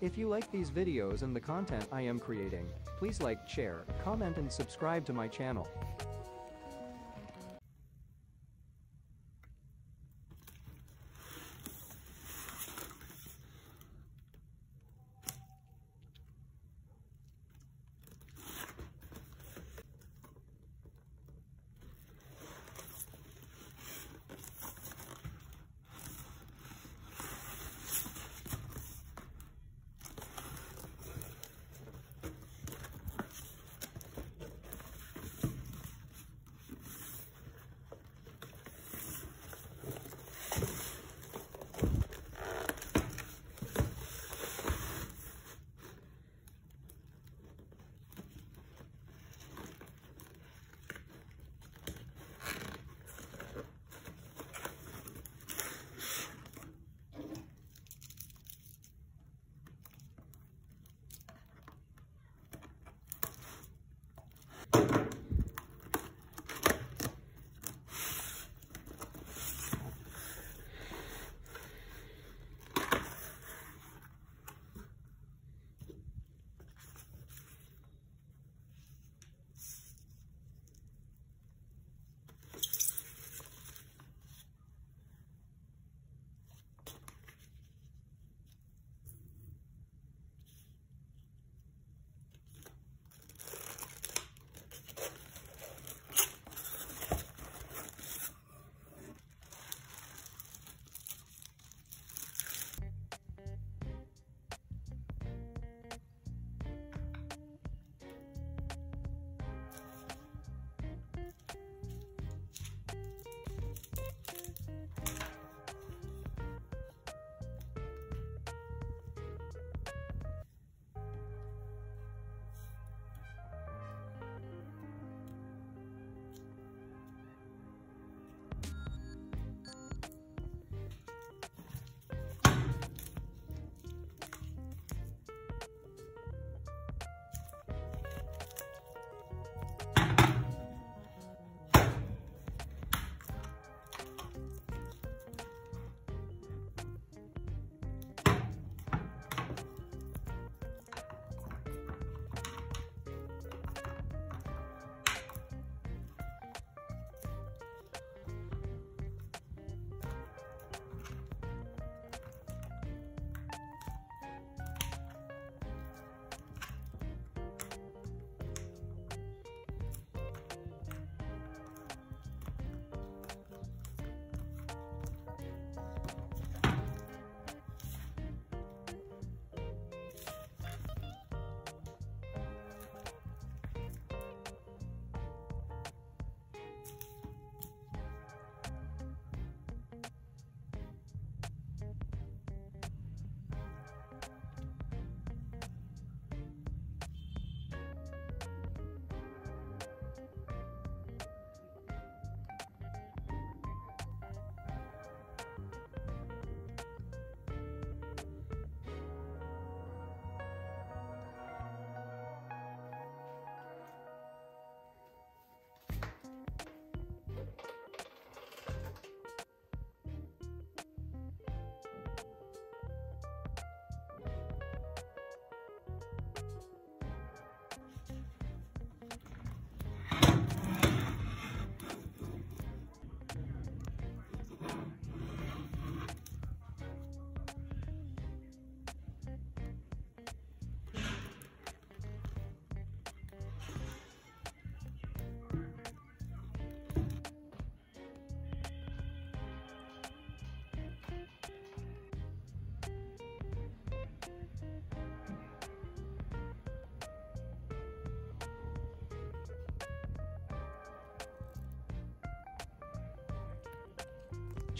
If you like these videos and the content I am creating, please like, share, comment and subscribe to my channel.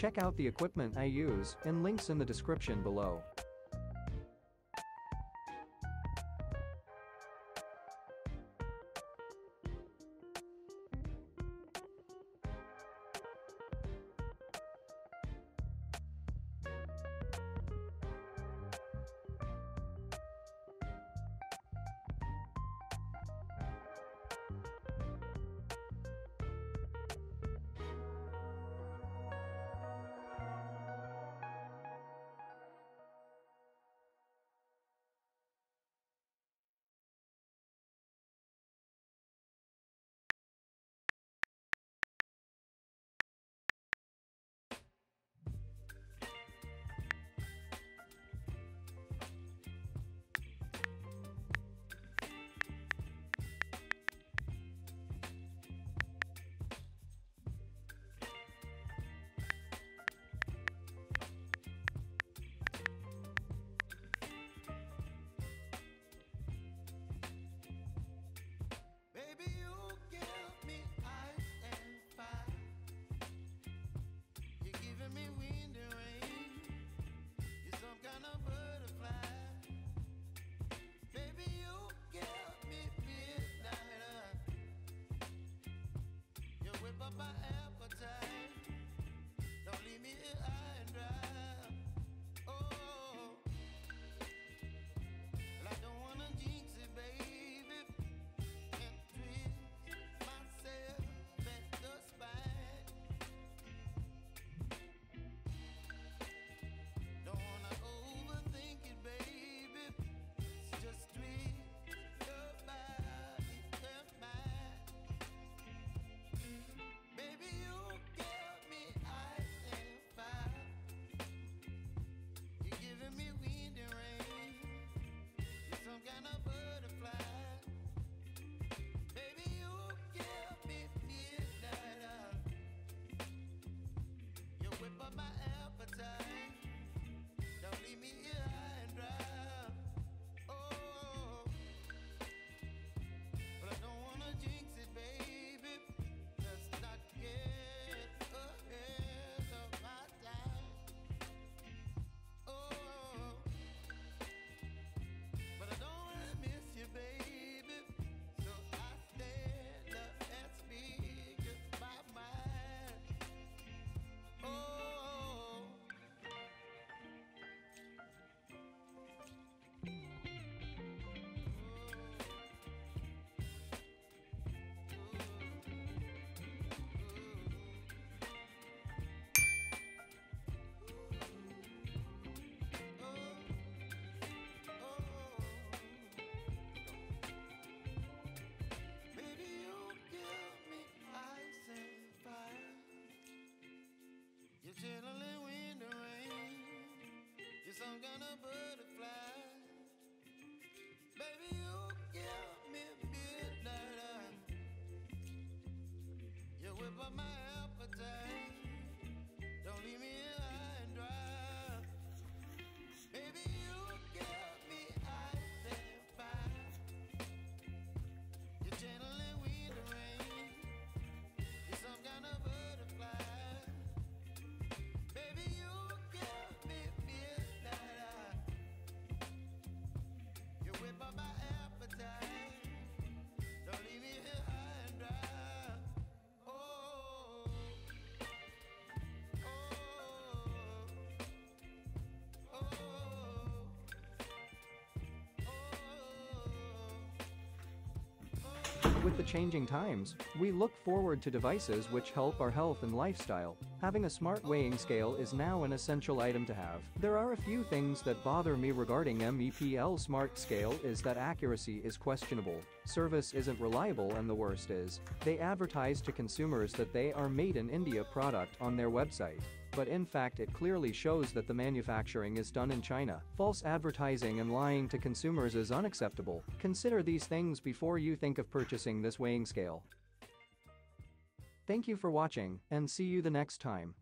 Check out the equipment I use and links in the description below. With the changing times, we look forward to devices which help our health and lifestyle. Having a smart weighing scale is now an essential item to have. There are a few things that bother me regarding MEPL Smart Scale is that accuracy is questionable, service isn't reliable and the worst is, they advertise to consumers that they are made in India product on their website but in fact it clearly shows that the manufacturing is done in China. False advertising and lying to consumers is unacceptable. Consider these things before you think of purchasing this weighing scale. Thank you for watching, and see you the next time.